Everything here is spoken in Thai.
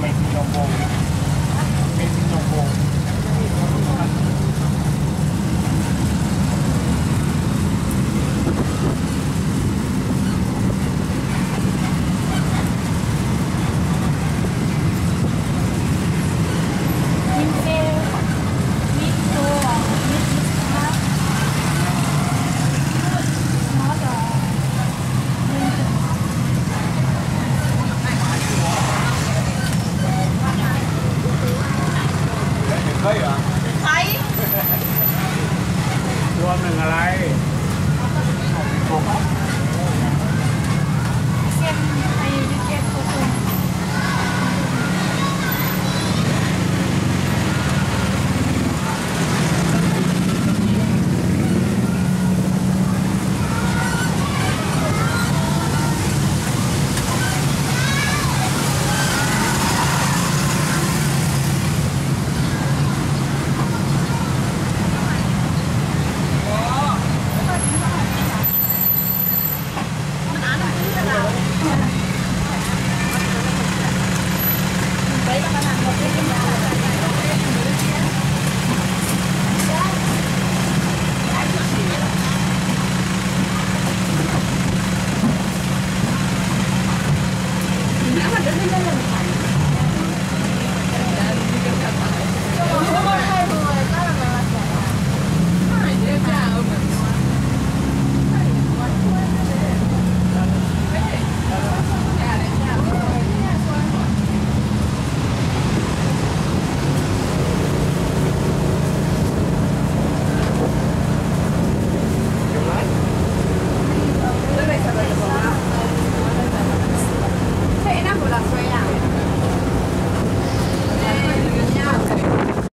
ไม่มีลำโพงไม่มีลำโพง อะไร 생각을 해내려면 回来。